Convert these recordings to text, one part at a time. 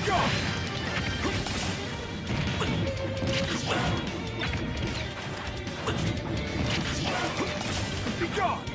we go! Be gone!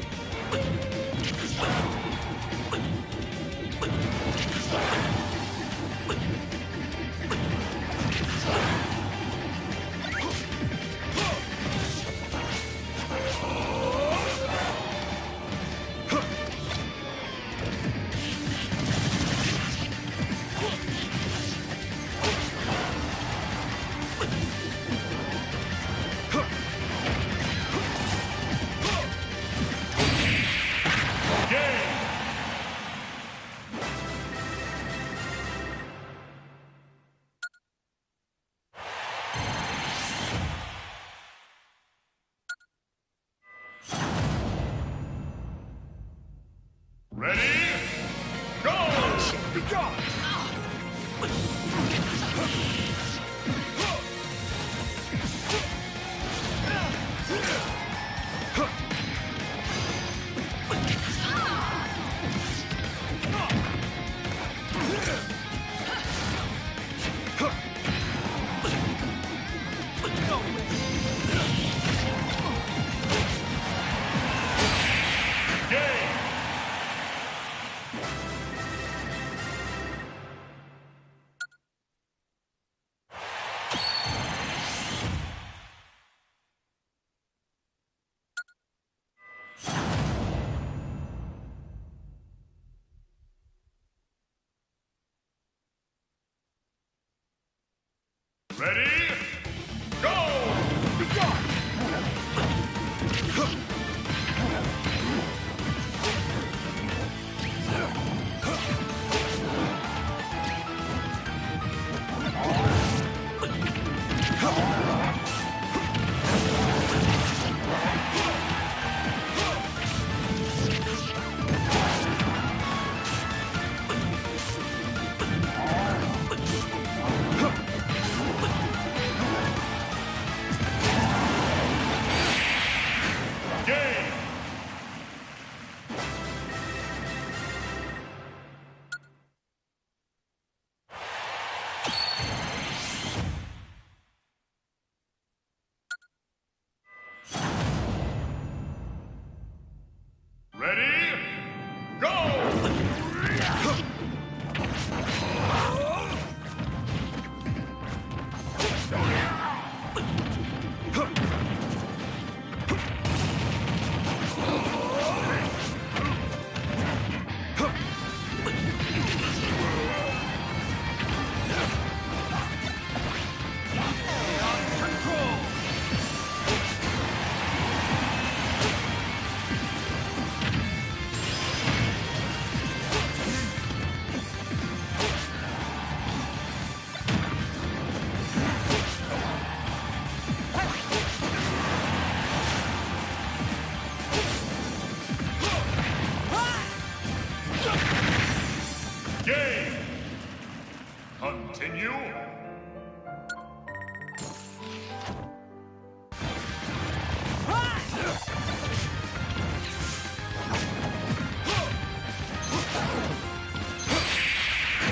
Ready?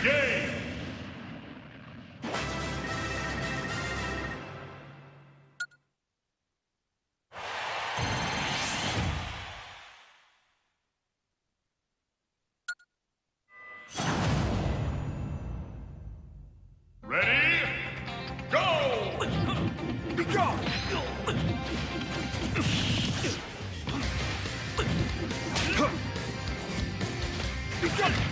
Ready? Go! Go!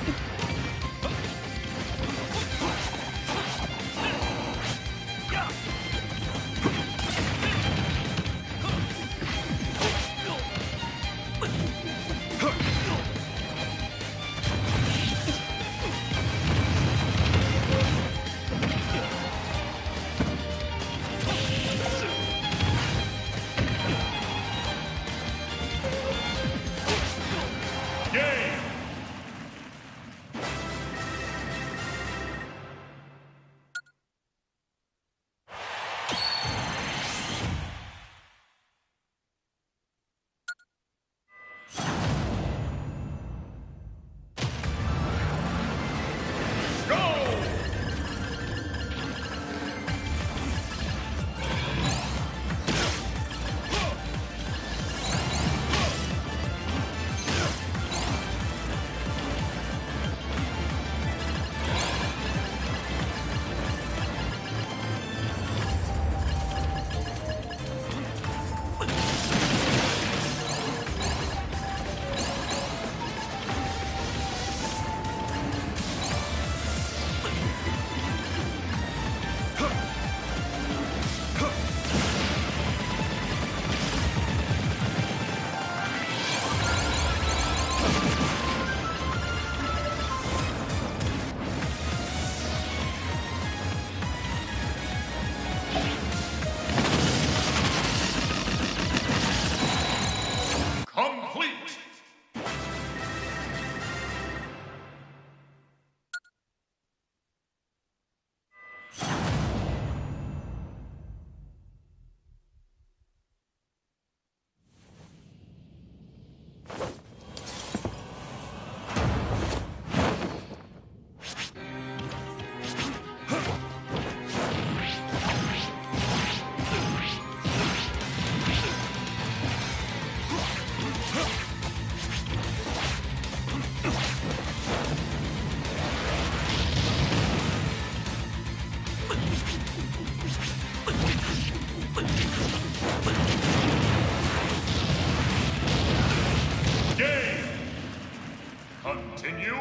Continue?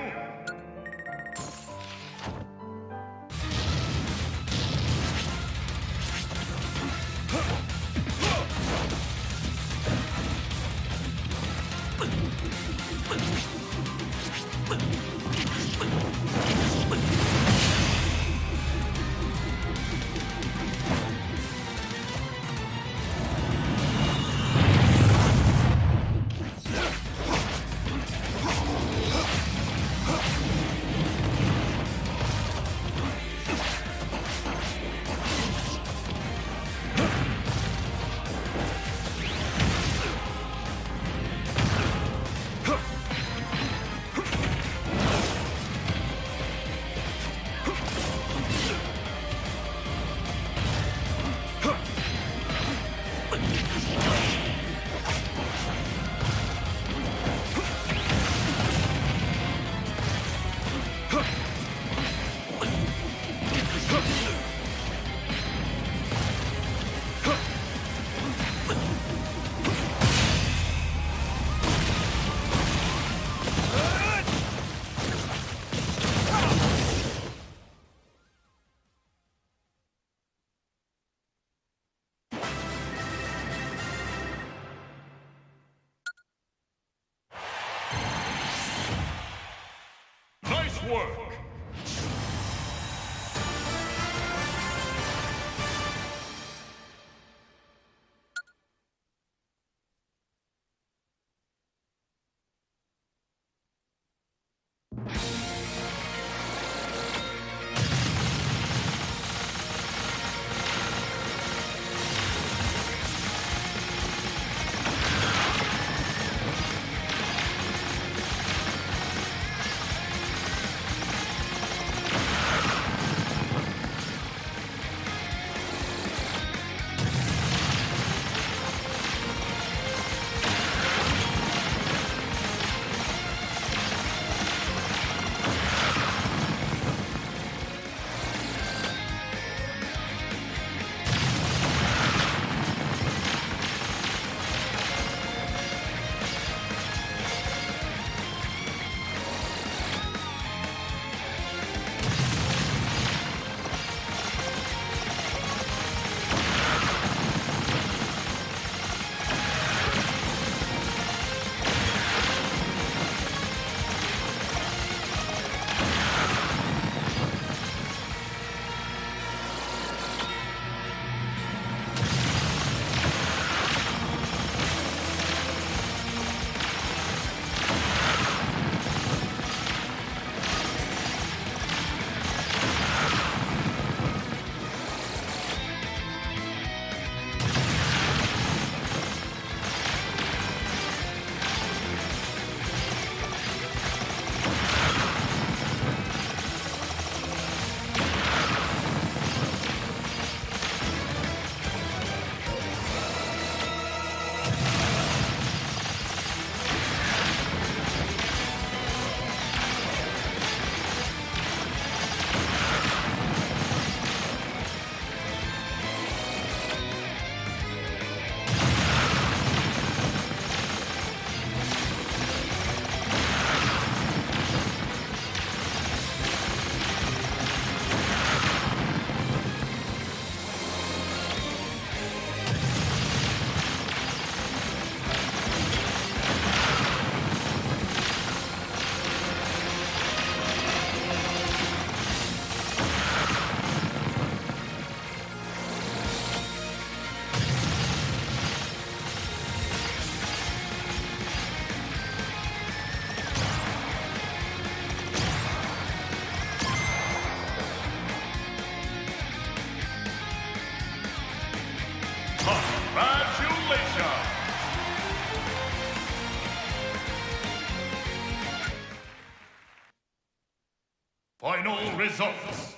Final results.